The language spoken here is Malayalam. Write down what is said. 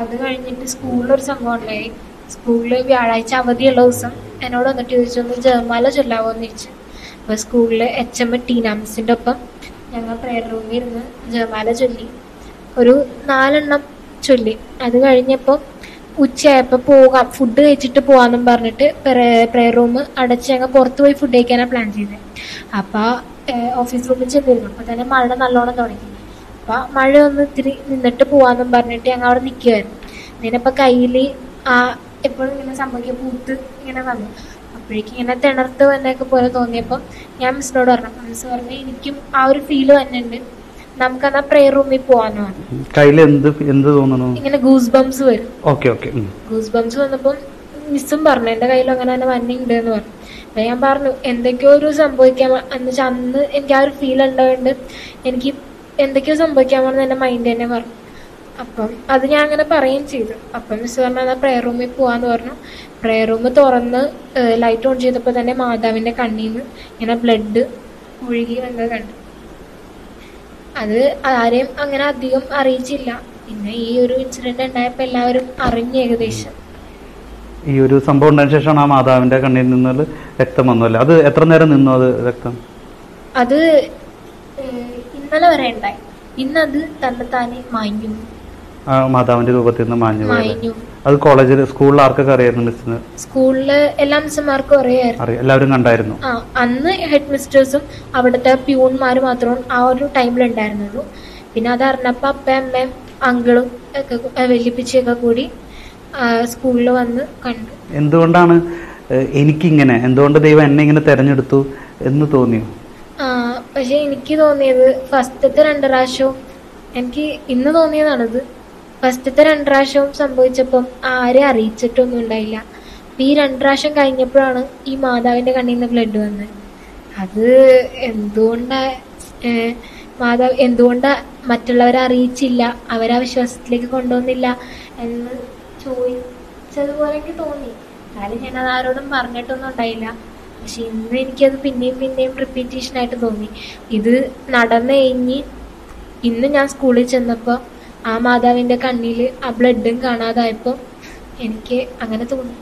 അത് കഴിഞ്ഞിട്ട് സ്കൂളിൽ ഒരു സംഭവം ഉണ്ടായി. സ്കൂളിൽ വ്യാഴാഴ്ച അവധിയുള്ള ദിവസം എന്നോട് വന്നിട്ട് ചോദിച്ചു ഒന്ന് ജപമാല ചൊല്ലാവോ? എന്ന് ചോദിച്ചു. അപ്പോൾ സ്കൂളിൽ എച്ച് എം ടീന മിസ്സിന്റെ ഒപ്പം ഞങ്ങൾ പ്രെയർ റൂമിൽ ഇരുന്ന് ജർമാല ചൊല്ലി. ഒരു നാലെണ്ണം ചൊല്ലി. അത് കഴിഞ്ഞപ്പോൾ ഉച്ചയായപ്പോൾ പോകാം ഫുഡ് കഴിച്ചിട്ട് പോകാമെന്നും പറഞ്ഞിട്ട് പ്രെയർ റൂം അടച്ച് ഞങ്ങൾ പുറത്ത് പോയി ഫുഡ് കഴിക്കാനാണ് പ്ലാൻ ചെയ്തത് അപ്പോൾ ഓഫീസ് റൂമിൽ ചെന്നിരുന്നു. അപ്പോൾ തന്നെ മഴ നല്ലോണം തുടങ്ങി. അപ്പോൾ മഴ ഒന്ന് ഇത്തിരി നിന്നിട്ട് പോവാന്നും പറഞ്ഞിട്ട് ഞങ്ങൾ അവിടെ നിൽക്കുമായിരുന്നു ഇതിനപ്പോൾ കയ്യിൽ ആ എപ്പോഴും ഇങ്ങനെ സംഭവിക്കുക പൂത്ത് ഇങ്ങനെ വന്നു. അപ്പോഴേക്കും ഇങ്ങനെ തിണർത്ത് വന്നൊക്കെ പോലെ തോന്നിയപ്പോൾ ഞാൻ മിസ്സിനോട് പറഞ്ഞു മിസ് പറഞ്ഞു എനിക്കും ആ ഒരു ഫീൽ വന്നിട്ടുണ്ട്. നമുക്കെന്നാ പ്രെയർ റൂമിൽ പോവാന്ന് പറഞ്ഞു. കയ്യിൽ എന്ത് എന്ത് തോന്നുന്നു ഇങ്ങനെ ഗൂസ് ബംസ് വരും. ഓക്കെ ഓക്കെ ഗൂസ് ബംസ് വന്നപ്പം മിസ്സും പറഞ്ഞു എന്റെ കയ്യിലും അങ്ങനെ തന്നെ വന്നിട്ടുണ്ട് എന്ന് പറഞ്ഞു. അപ്പൊ ഞാൻ പറഞ്ഞു എന്തൊക്കെയോ ഒരു സംഭവിക്കാൻ എന്ന് വെച്ചാൽ അന്ന് എനിക്ക് ആ ഒരു ഫീൽ ഉണ്ടായതുകൊണ്ട് എനിക്ക് എന്തൊക്കെയോ സംഭവിക്കാൻ എന്റെ മൈൻഡ് തന്നെ പറഞ്ഞു അപ്പം അത് ഞാൻ അങ്ങനെ പറയുകയും ചെയ്തു. അപ്പം മിസ് പറഞ്ഞു എന്നാൽ പ്രെയർ റൂമിൽ പോവാന്ന് പറഞ്ഞു. പ്രെയർ റൂം തുറന്ന് ലൈറ്റ് ഓൺ ചെയ്തപ്പോൾ തന്നെ മാതാവിന്റെ കണ്ണിൽ നിന്ന് ഇങ്ങനെ ബ്ലഡ് ഒഴുകി വന്നത് കണ്ടു. അത് ആരെയും അങ്ങനെ അധികം അറിയിച്ചില്ല. പിന്നെ ഈ ഒരു ഇൻസിഡന്റ് ഉണ്ടായപ്പോൾ എല്ലാവരും അറിഞ്ഞു ഏകദേശം. ഈ ഒരു സംഭവം ഉണ്ടായ ശേഷമാണ് ആ മാതാവിന്റെ കണ്ണിൽ നിന്ന് രക്തം വന്നു അല്ലേ? അത് എത്ര നേരം നിന്നു അത് രക്തം? അത് ഇന്നലെ വരെ ഉണ്ടായി. ഇന്നത് തന്നെത്താനെ മാഞ്ഞു. മാതാവിന്റെ രൂപത്തിൽ നിന്ന് മാഞ്ഞു അത് കോളേജിൽ സ്കൂളിൽ ആർക്കൊക്കെ അറിയായിരുന്നു മിസ്സിന്? സ്കൂളിൽ എല്ലാ മിസ്സുമാർക്കും അറിയായിരുന്നു. എല്ലാവരും കണ്ടായിരുന്നു. ആ അന്ന് ഹെഡ് മിസ്റ്റേഴ്സും അവിടുത്തെ പ്യൂൺമാര് മാത്രം ആ ഒരു ടൈമിൽ ഉണ്ടായിരുന്നുള്ളൂ. പിന്നെ അത് അറിഞ്ഞപ്പോ അപ്പ അമ്മയും അങ്കിളും ഒക്കെ വെല്ലിപ്പിച്ചൊക്കെ കൂടി സ്കൂളിൽ വന്ന് കണ്ടു. എന്തുകൊണ്ടാണ് എനിക്കിങ്ങനെ എന്തുകൊണ്ട് ദൈവം എന്നെ ഇങ്ങനെ തെരഞ്ഞെടുത്തു എന്ന് തോന്നിയോ? പക്ഷെ എനിക്ക് തോന്നിയത് ഫസ്റ്റത്തെ രണ്ട് പ്രാവശ്യവും എനിക്ക് ഇന്ന് തോന്നിയതാണത്. ഫസ്റ്റത്തെ രണ്ട് പ്രാവശ്യവും സംഭവിച്ചപ്പം ആരെ അറിയിച്ചിട്ടൊന്നും ഉണ്ടായില്ല. ഈ രണ്ട് പ്രാവശ്യം കഴിഞ്ഞപ്പോഴാണ് ഈ മാതാവിന്റെ കണ്ണിൽ നിന്ന് ബ്ലഡ് വന്നത്. അത് എന്തുകൊണ്ടാ മാതാവ് എന്തുകൊണ്ടാ മറ്റുള്ളവരെ അറിയിച്ചില്ല അവരെ വിശ്വാസത്തിലേക്ക് കൊണ്ടുവന്നില്ല എന്ന് ചോദിച്ചതുപോലെ എനിക്ക് തോന്നി. എന്നാലും ഞാൻ അത് ആരോടും പറഞ്ഞിട്ടൊന്നും ഉണ്ടായില്ല. പക്ഷെ ഇന്ന് എനിക്കത് പിന്നെയും പിന്നെയും റിപ്പീറ്റേഷൻ ആയിട്ട് തോന്നി. ഇത് നടന്നു കഴിഞ്ഞ് ഇന്ന് ഞാൻ സ്കൂളിൽ ചെന്നപ്പോൾ ആ മാതാവിന്റെ കണ്ണിൽ ആ ബ്ലഡും കാണാതായപ്പോൾ എനിക്ക് അങ്ങനെ തോന്നി.